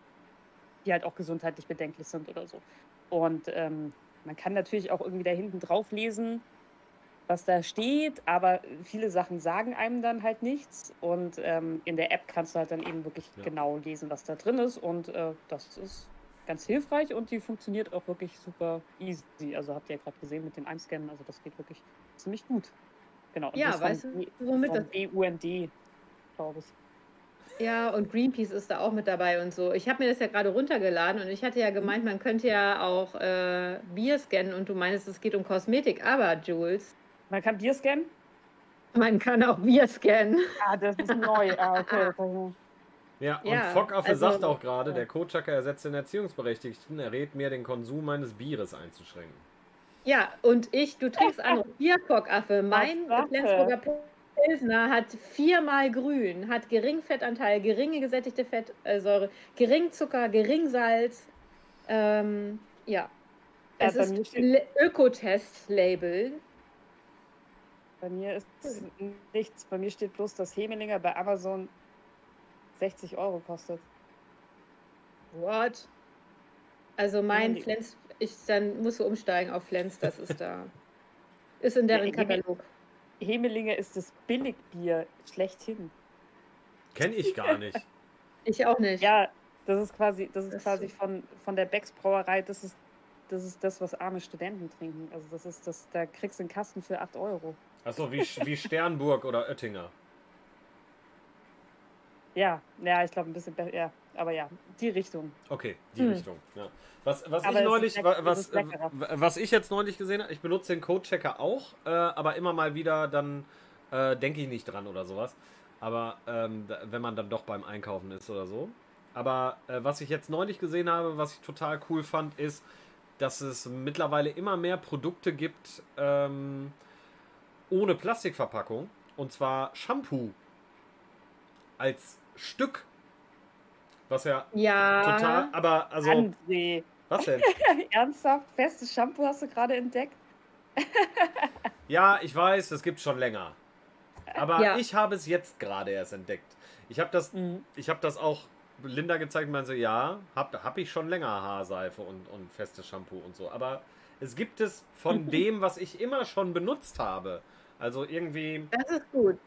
die halt auch gesundheitlich bedenklich sind oder so. Und ähm, man kann natürlich auch irgendwie da hinten drauf lesen, was da steht, aber viele Sachen sagen einem dann halt nichts. Und ähm, in der App kannst du halt dann eben wirklich Ja. genau lesen, was da drin ist. Und äh, das ist ganz hilfreich und die funktioniert auch wirklich super easy. Also habt ihr ja gerade gesehen mit dem Einscannen, also das geht wirklich ziemlich gut. Genau. und Ja, das weißt von du, B- womit von das- BUND, glaube ich. Ja, und Greenpeace ist da auch mit dabei und so. Ich habe mir das ja gerade runtergeladen und ich hatte ja gemeint, man könnte ja auch äh, Bier scannen und du meinst, es geht um Kosmetik. Aber, Jules, Man kann Bier scannen? man kann auch Bier scannen. Ah, das ist neu. Ah, okay. Ja, und Ja, Fockaffe also- sagt auch gerade, der Codechecker ersetzt den Erziehungsberechtigten, er rät mir, den Konsum meines Bieres einzuschränken. Ja, und ich, du trinkst anderes Bier, Kockaffe. Mein. Flensburger Pilsner hat viermal grün, hat gering Fettanteil, geringe gesättigte Fettsäure, gering Zucker, gering Salz. Ähm, ja. Ja, Es bei ist Ökotest-Label. Bei mir ist nichts. Bei mir steht bloß, dass Hemelinger bei Amazon 60 Euro kostet. What? Also mein Nee. Flens, ich dann musst du umsteigen auf Flens, das ist da. Ist in deren Ja, Katalog. Hemelinger ist das Billigbier schlechthin. Kenn ich gar nicht. Ich auch nicht. Ja, das ist quasi, das ist Das quasi von, von der Becks Brauerei, das ist, das ist das, was arme Studenten trinken. Also das ist das, da kriegst du einen Kasten für 8 Euro. Achso, wie, wie Sternburg oder Oettinger. Ja, ja, ich glaube ein bisschen besser, ja, aber ja, die Richtung. Okay, die Hm. Richtung. Ja. Was, was Aber ich neulich, was, äh, was ich jetzt neulich gesehen habe, ich benutze den Codechecker auch, äh, aber immer mal wieder dann äh, denke ich nicht dran oder sowas. Aber ähm, wenn man dann doch beim Einkaufen ist oder so. Aber äh, was ich jetzt neulich gesehen habe, was ich total cool fand, ist, dass es mittlerweile immer mehr Produkte gibt ähm, ohne Plastikverpackung. Und zwar Shampoo als Stück. Was ja Ja. total, aber also, André, was denn? ernsthaft, festes Shampoo hast du gerade entdeckt? Ja, ich weiß, das gibt schon länger. Aber Ja. ich habe es jetzt gerade erst entdeckt. Ich habe das, Mhm. ich habe das auch Linda gezeigt und meinte so, ja, hab, hab ich schon länger Haarseife und, und festes Shampoo und so. Aber es gibt es von dem, was ich immer schon benutzt habe. Also irgendwie, Das ist gut.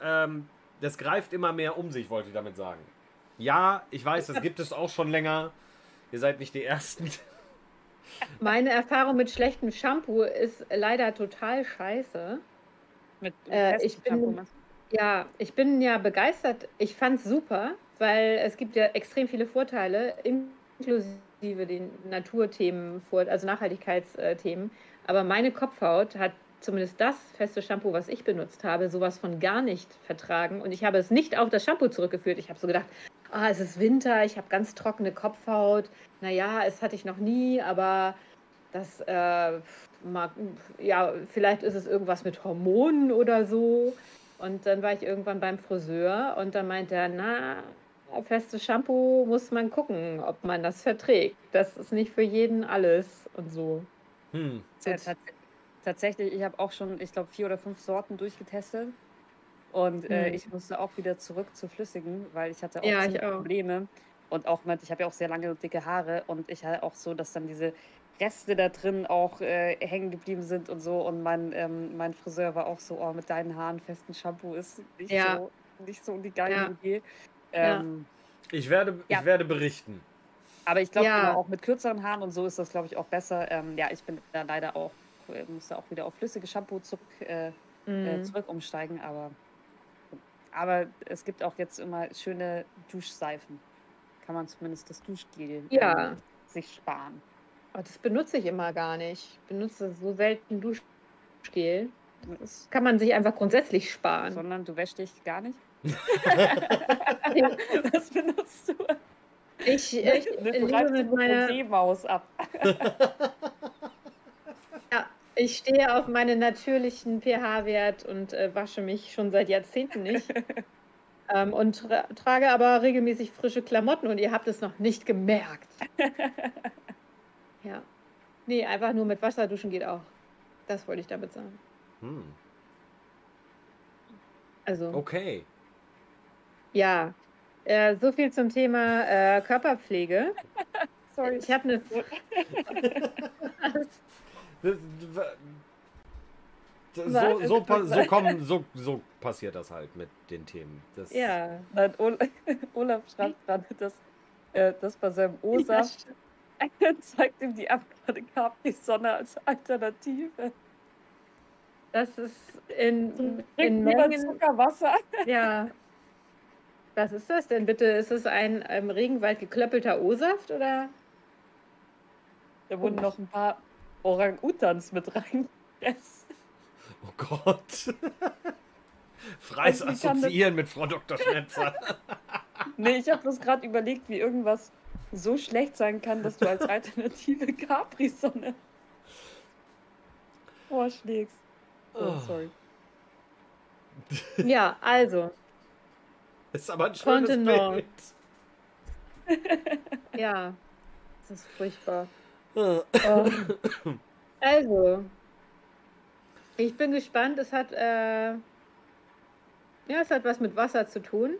ähm, das greift immer mehr um sich, wollte ich damit sagen. Ja, ich weiß, das gibt es auch schon länger. Ihr seid nicht die Ersten. Meine Erfahrung mit schlechtem Shampoo ist leider total scheiße. Mit Äh, festem ich bin- Shampoo Ja, ich bin ja begeistert. Ich fand es super, weil es gibt ja extrem viele Vorteile, inklusive den Naturthemen, also Nachhaltigkeitsthemen. Aber meine Kopfhaut hat zumindest das feste Shampoo, was ich benutzt habe, sowas von gar nicht vertragen. Und ich habe es nicht auf das Shampoo zurückgeführt. Ich habe so gedacht, ah, es ist Winter, ich habe ganz trockene Kopfhaut. Naja, es hatte ich noch nie, aber das äh, mag, ja, vielleicht ist es irgendwas mit Hormonen oder so. Und dann war ich irgendwann beim Friseur und dann meinte er, na, festes Shampoo muss man gucken, ob man das verträgt. Das ist nicht für jeden alles und so. Hm. Äh, tats tatsächlich, ich habe auch schon, ich glaube, vier oder fünf Sorten durchgetestet. Und äh, Hm. ich musste auch wieder zurück zu flüssigen, weil ich hatte auch Ja, ich auch. Probleme. Und auch mit, ich habe ja auch sehr lange und dicke Haare und ich hatte auch so, dass dann diese Reste da drin auch äh, hängen geblieben sind und so. Und mein, ähm, mein Friseur war auch so, oh, mit deinen Haaren festen Shampoo ist nicht, Ja. so, nicht so die geile Ja. Idee. Ja. Ähm, Ich werde, Ja. ich werde berichten. aber ich glaube, Ja. genau, auch mit kürzeren Haaren und so ist das, glaube ich, auch besser. Ähm, ja, ich bin da leider auch, äh, musste auch wieder auf flüssiges Shampoo zurück, äh, äh, Mhm. zurück umsteigen, aber, aber es gibt auch jetzt immer schöne Duschseifen. Kann man zumindest das Duschgel Ja. ähm, sich sparen. Oh, das benutze ich immer gar nicht. Ich benutze so selten Duschgel. Das kann man sich einfach grundsätzlich sparen. Sondern du wäschst dich gar nicht. das benutzt du. Ich, ich du liebe reibst mit meiner, Seemaus ab. ich stehe auf meinen natürlichen pH-Wert und äh, wasche mich schon seit Jahrzehnten nicht. ähm, und tra trage aber regelmäßig frische Klamotten und ihr habt es noch nicht gemerkt. ja. Nee, einfach nur mit Wasser duschen geht auch. Das wollte ich damit sagen. Hm. Also, Okay. ja. Äh, so viel zum Thema äh, Körperpflege. Sorry. Ich habe eine. So, so, so, kommen, so, so passiert das halt mit den Themen. Das, ja. Nein, Ol Olaf schreibt gerade, dass, äh, dass bei seinem O-Saft zeigt ihm die Abkarte Capri-Sonne als Alternative. Das ist in, in Mengen. Zuckerwasser. Ja. Was ist das denn bitte? Ist es ein im Regenwald geklöppelter O-Saft oder? Da wurden noch ein paar Orang-Utans mit reingepresst. Oh Gott. Freies kann das- Assoziieren mit Frau Dr. Schnetzer. Nee, ich habe bloß gerade überlegt, wie irgendwas so schlecht sein kann, dass du als Alternative Capri-Sonne vorschlägst. Oh, Oh. sorry. Ja, also. Ist aber ein schönes. Bild. Ja. Das ist furchtbar. Äh, Oh. Also. Ich bin gespannt. Es hat, äh, ja, es hat was mit Wasser zu tun.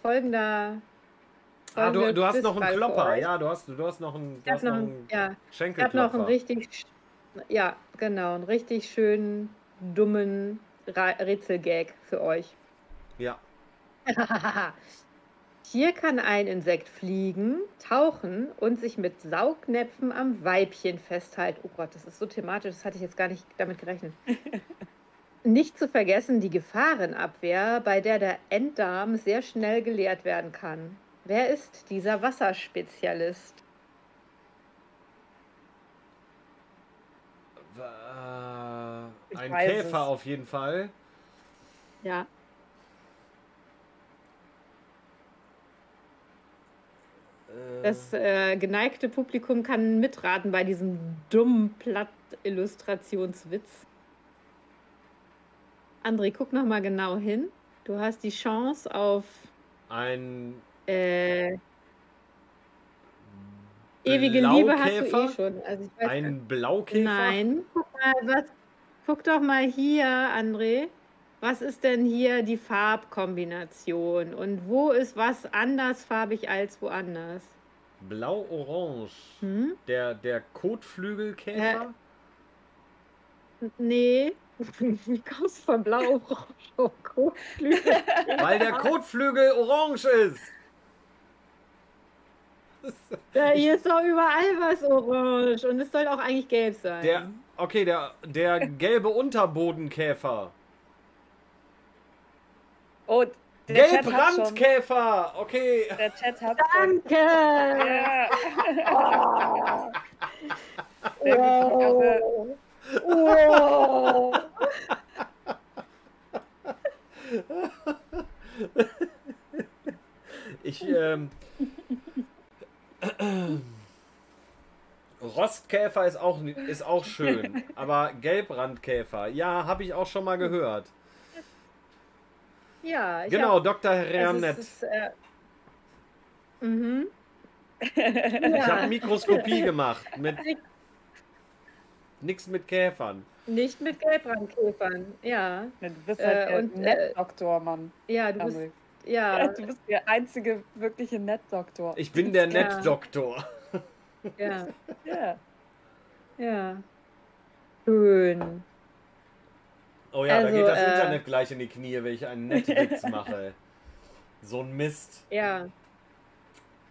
Folgender. Ah, du, du hast noch einen Klopper. Ja, du hast, du hast noch einen, du hast noch, einen- ja, ich habe noch einen richtig, ja, genau, einen richtig schönen, dummen Rätselgag für euch. Ja. Hier kann ein Insekt fliegen, tauchen und sich mit Saugnäpfen am Weibchen festhalten. Oh Gott, das ist so thematisch, das hatte ich jetzt gar nicht damit gerechnet. Nicht zu vergessen die Gefahrenabwehr, bei der der Enddarm sehr schnell geleert werden kann. Wer ist dieser Wasserspezialist? Äh, ein Käfer es. auf jeden Fall. Ja. Das äh, geneigte Publikum kann mitraten bei diesem dummen Platt-Illustrationswitz. André, guck noch mal genau hin. Du hast die Chance auf ein äh, ewige Liebe hast du eh schon. Also Ein Blaukäfer? Nein. Guck, mal, was, guck doch mal hier, André. Was ist denn hier die Farbkombination? Und wo ist was andersfarbig als woanders? Blau-Orange. Hm? Der, der Kotflügelkäfer? Nee. Wie kommst du von blau-orange auf Kotflügel? Weil der Kotflügel orange ist. Da hier ist doch überall was orange und es soll auch eigentlich gelb sein. Der, okay, der, der gelbe Unterbodenkäfer. Oh, der Chat hat schon. Gelbrandkäfer! Okay. Der Chat hat schon. Danke! Ja. Sehr gut, ich glaube, Wow. Ich, ähm. Rostkäfer ist auch, ist auch schön, aber Gelbrandkäfer, ja, habe ich auch schon mal gehört. Ja, ich Genau, hab- Dr. Hernet. äh, mhm. Ich habe Ja, Mikroskopie gemacht. Mit, nix mit Käfern. nicht mit Gelbrandkäfern. Ja, Du bist halt Äh, der und, äh, Nettdoktor, Mann. ja, du bist, ja, Du bist der einzige wirkliche Nettdoktor. Ich bin der Ja. Nettdoktor. ja, Ja. ja. Schön. Oh ja, da Also, geht das äh, Internet gleich in die Knie, wenn ich einen Nettwitz mache. So ein Mist. Ja,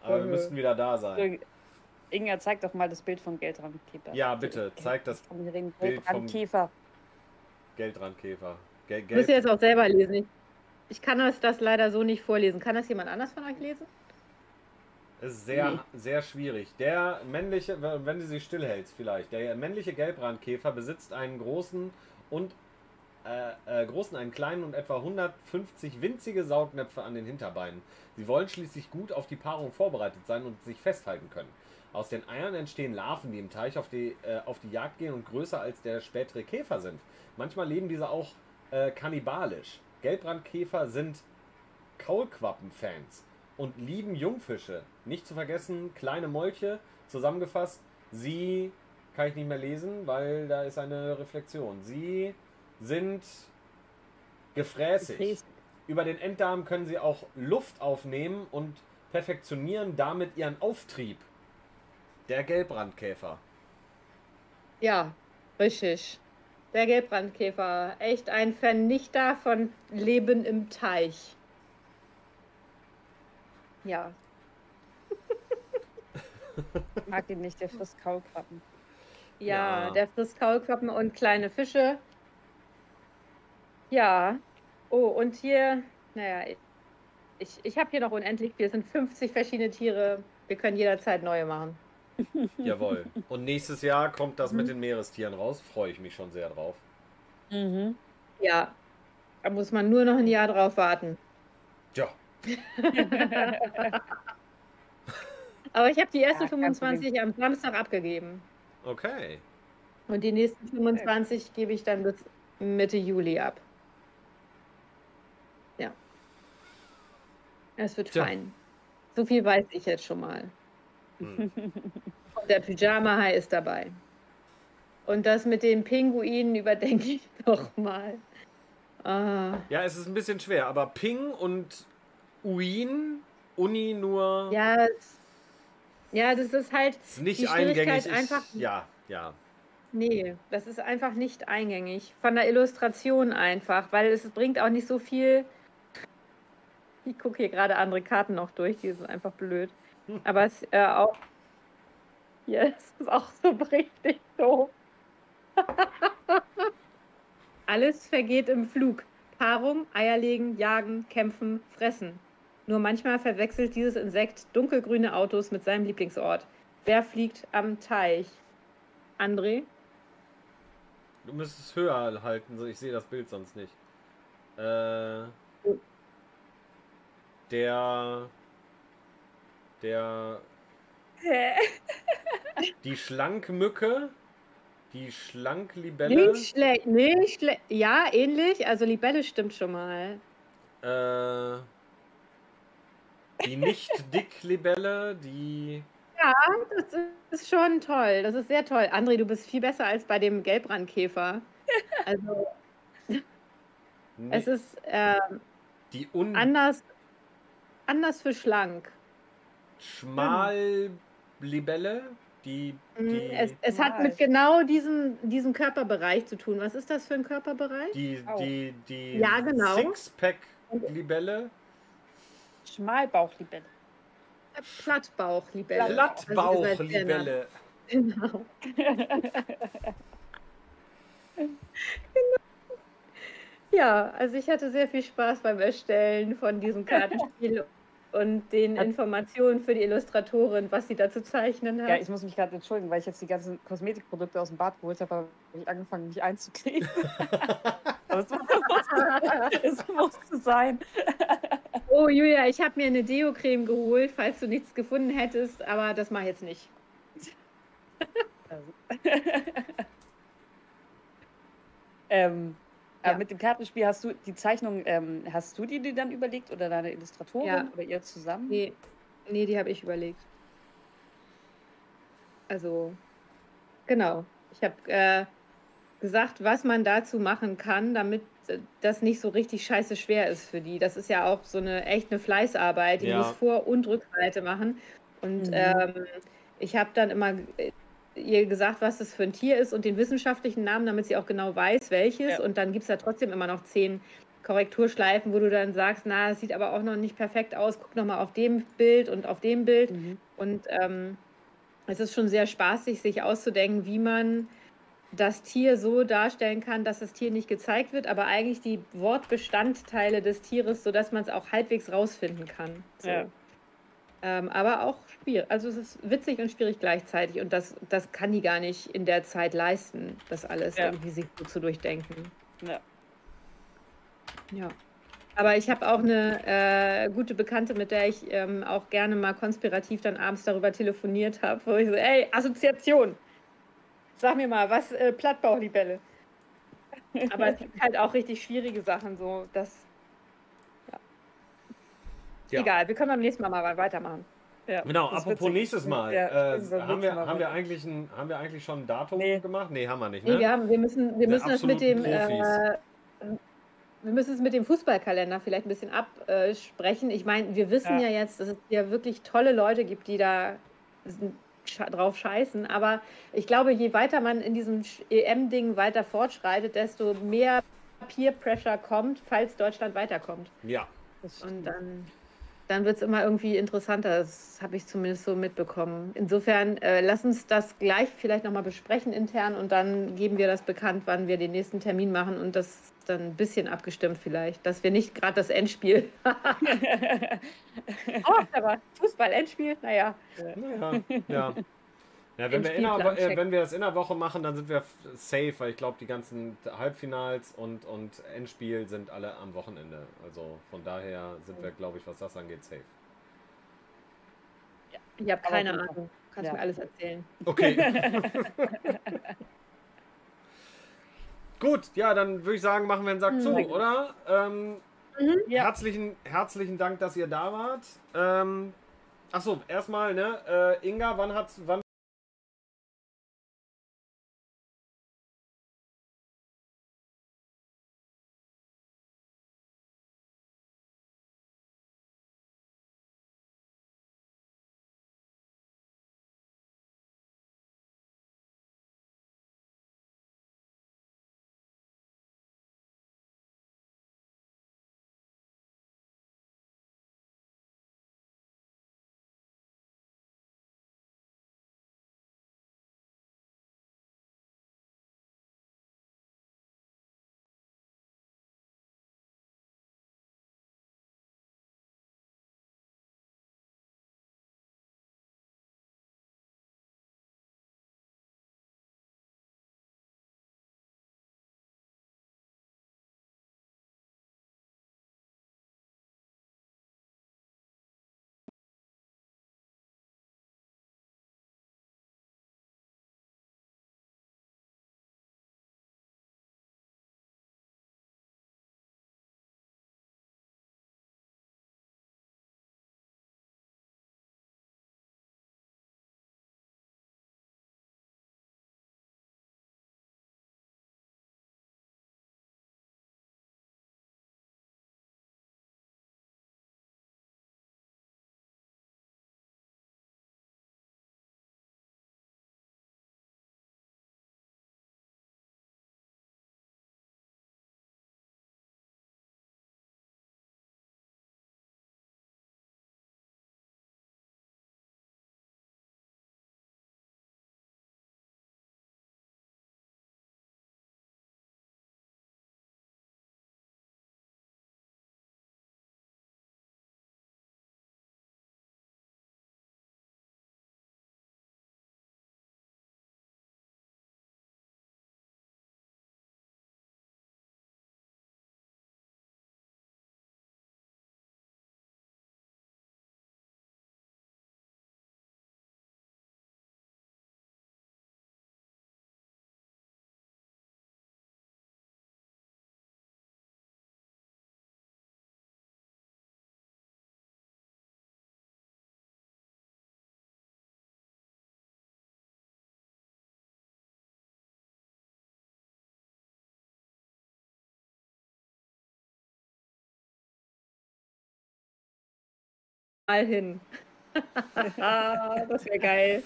Aber wir müssten wieder da sein. Inga, zeig doch mal das Bild vom Geldrandkäfer. Ja, bitte, zeig das Bild vom- Geldrandkäfer. Geldrandkäfer. Gel ich muss Gelb jetzt auch selber lesen. Ich, ich kann das, das leider so nicht vorlesen. Kann das jemand anders von euch lesen? ist sehr, Nee. sehr schwierig. Der männliche, wenn du sie stillhältst vielleicht, der männliche Gelbrandkäfer besitzt einen großen und äh, äh, großen, einen kleinen und etwa 150 winzige Saugnäpfe an den Hinterbeinen. Sie wollen schließlich gut auf die Paarung vorbereitet sein und sich festhalten können. Aus den Eiern entstehen Larven, die im Teich auf die, äh, auf die Jagd gehen und größer als der spätere Käfer sind. Manchmal leben diese auch äh, kannibalisch. Gelbrandkäfer sind Kaulquappen-Fans und lieben Jungfische. Nicht zu vergessen, kleine Molche, zusammengefasst, sie, kann ich nicht mehr lesen, weil da ist eine Reflexion. Sie sind gefräßig. Gefräßig. Über den Enddarm können sie auch Luft aufnehmen und perfektionieren damit ihren Auftrieb. Der Gelbrandkäfer. Ja, richtig. Der Gelbrandkäfer. Echt ein Vernichter von Leben im Teich. Ja, Ich mag ihn nicht, der frisst Kaulquappen. ja, Ja. der frisst Kaulquappen und kleine Fische. Ja. Oh, und hier, naja, ich, ich, habe hier noch unendlich viel. Es sind 50 verschiedene Tiere. Wir können jederzeit neue machen. Jawohl. Und nächstes Jahr kommt das mit Mhm. den Meerestieren raus. Freue ich mich schon sehr drauf. Mhm. Ja. Da muss man nur noch ein Jahr drauf warten. Tja, Aber ich habe die ersten Ja, kein 25 am Samstag abgegeben. okay. Und die nächsten 25 gebe ich dann bis Mitte Juli ab. Ja. Es wird Tja. fein. So viel weiß ich jetzt schon mal. Hm. Und der Pyjama-Hai ist dabei. Und das mit den Pinguinen überdenke ich noch mal. Ah, Ja, es ist ein bisschen schwer, aber Ping und Uin, Uni nur, ja, es, ja, das ist halt, ist nicht die eingängig. Ich, einfach- ja, ja. Nee, das ist einfach nicht eingängig. Von der Illustration einfach, weil es bringt auch nicht so viel. Ich gucke hier gerade andere Karten noch durch, die sind einfach blöd. Aber es äh, auch. Ja, es ist auch so richtig doof. Alles vergeht im Flug. Paarung, Eierlegen, Jagen, Kämpfen, Fressen. Nur manchmal verwechselt dieses Insekt dunkelgrüne Autos mit seinem Lieblingsort. Wer fliegt am Teich? André? Du müsstest es höher halten, ich sehe das Bild sonst nicht. Äh, der, der, die Schlankmücke, die Schlanklibelle, Nicht schlecht. Nee, schle ja, ähnlich. Also Libelle stimmt schon mal. äh, die Nicht-Dick-Libelle, die, Das ist schon toll. Das ist sehr toll. André, du bist viel besser als bei dem Gelbrandkäfer. Also es ni- ist äh, die Un anders, anders für schlank. Schmallibelle, die, die, Es, es hat mit genau diesem, diesem Körperbereich zu tun. Was ist das für ein Körperbereich? die, die, die Ja, genau. Sixpack-Libelle. Schmalbauchlibelle. Plattbauchlibelle. Plattbauchlibelle. Genau. Ja, also ich hatte sehr viel Spaß beim Erstellen von diesem Kartenspiel und den Informationen für die Illustratorin, was sie da zu zeichnen hat. Ja, ich muss mich gerade entschuldigen, weil ich jetzt die ganzen Kosmetikprodukte aus dem Bad geholt habe, habe ich angefangen, mich einzucremen. Aber es musste, es musste sein. Oh, Julia, ich habe mir eine Deo-Creme geholt, falls du nichts gefunden hättest, aber das mache ich jetzt nicht. Ähm, Ja. aber mit dem Kartenspiel hast du die Zeichnung, ähm, hast du die dir dann überlegt oder deine Illustratorin Ja. oder ihr zusammen? Nee, nee die habe ich überlegt. Also, genau. Ich habe äh, gesagt, was man dazu machen kann, damit äh, das nicht so richtig scheiße schwer ist für die. Das ist ja auch so eine echt eine Fleißarbeit. Die Ja. muss Vor- und Rückseite machen. Und Mhm. ähm, ich habe dann immer äh, ihr gesagt, was das für ein Tier ist und den wissenschaftlichen Namen, damit sie auch genau weiß, welches. Ja. Und dann gibt es da trotzdem immer noch zehn Korrekturschleifen, wo du dann sagst, na, das sieht aber auch noch nicht perfekt aus, guck noch mal auf dem Bild und auf dem Bild. Mhm. Und ähm, es ist schon sehr spaßig, sich auszudenken, wie man das Tier so darstellen kann, dass das Tier nicht gezeigt wird, aber eigentlich die Wortbestandteile des Tieres, sodass man es auch halbwegs rausfinden kann. So. Ja. Ähm, aber auch schwierig. Also es ist witzig und schwierig gleichzeitig und das, das kann die gar nicht in der Zeit leisten, das alles Ja. irgendwie sich so zu durchdenken. Ja. Ja. Aber ich habe auch eine äh, gute Bekannte, mit der ich ähm, auch gerne mal konspirativ dann abends darüber telefoniert habe, wo ich so, ey, Assoziation. Sag mir mal, was äh, Plattbauchlibelle. Aber es gibt halt auch richtig schwierige Sachen, so das. Ja. Egal, wir können beim nächsten Mal mal weitermachen. Ja, Genau, apropos witzig. nächstes Mal. Ja, äh, haben, wir, haben, wir eigentlich ein, haben wir eigentlich schon ein Datum Nee. gemacht? Nee, haben wir nicht. Nee, Ne? wir, haben, wir müssen, wir müssen das mit dem, äh, wir müssen es mit dem Fußballkalender vielleicht ein bisschen absprechen. Ich meine, wir wissen ja. Ja. jetzt, dass es ja wirklich tolle Leute gibt, die da drauf scheißen. Aber ich glaube, je weiter man in diesem EM-Ding weiter fortschreitet, desto mehr Peer Pressure kommt, falls Deutschland weiterkommt. Ja. Und dann, dann wird es immer irgendwie interessanter. Das habe ich zumindest so mitbekommen. Insofern, äh, lass uns das gleich vielleicht nochmal besprechen intern und dann geben wir das bekannt, wann wir den nächsten Termin machen und das dann ein bisschen abgestimmt vielleicht, dass wir nicht gerade das Endspiel. oh, aber Fußball-Endspiel, naja. Naja, ja. Ja, wenn wir, in der, Spielplan äh, wenn wir das in der Woche machen, dann sind wir safe, weil ich glaube, die ganzen Halbfinals und, und Endspiel sind alle am Wochenende. Also von daher sind wir, glaube ich, was das angeht, safe. Ich habe keine Ahnung. Kannst Ja. mir alles erzählen. Okay. Gut, ja, dann würde ich sagen, machen wir einen Sack zu, Mhm. oder? Ähm, Ja. herzlichen, herzlichen Dank, dass ihr da wart. Ähm, achso, erstmal, ne? Äh, Inga, wann hat's, wann hin. das wäre geil.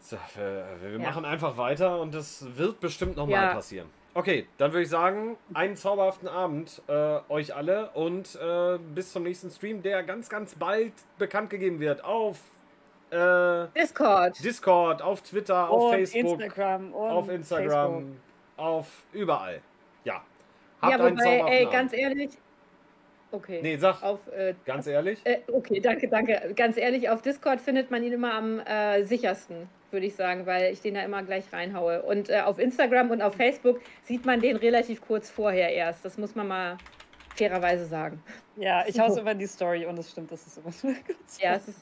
So, wir, wir Ja. machen einfach weiter und das wird bestimmt nochmal Ja. passieren. Okay, dann würde ich sagen, einen zauberhaften Abend äh, euch alle und äh, bis zum nächsten Stream, der ganz, ganz bald bekannt gegeben wird auf äh, Discord. Discord, auf Twitter, auf und Facebook, Instagram auf Instagram, Facebook. auf überall. Ja. Ja, einen wobei, zauberhaften ey, Abend. ganz ehrlich. Okay. Nee, sag, Auf, äh, ganz ehrlich. äh, okay, danke, danke. Ganz ehrlich, auf Discord findet man ihn immer am äh, sichersten, würde ich sagen, weil ich den da immer gleich reinhaue. Und äh, auf Instagram und auf Facebook sieht man den relativ kurz vorher erst. Das muss man mal fairerweise sagen. Ja, ich So. hau's immer in die Story und es stimmt, das ist immer so kurz. Ja, es ist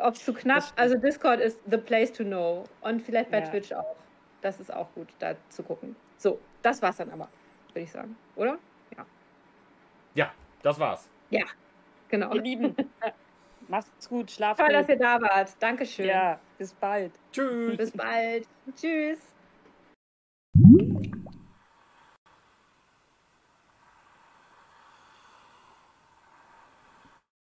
oft zu knapp. Also Discord ist the place to know. Und vielleicht bei Ja. Twitch auch. Das ist auch gut, da zu gucken. So, das war's dann aber, würde ich sagen. Oder? Ja, das war's. Genau. Ihr Lieben, macht's gut, schlaft Toll, dass ihr da wart. Dankeschön. Ja, bis bald. Tschüss. Bis bald. Tschüss.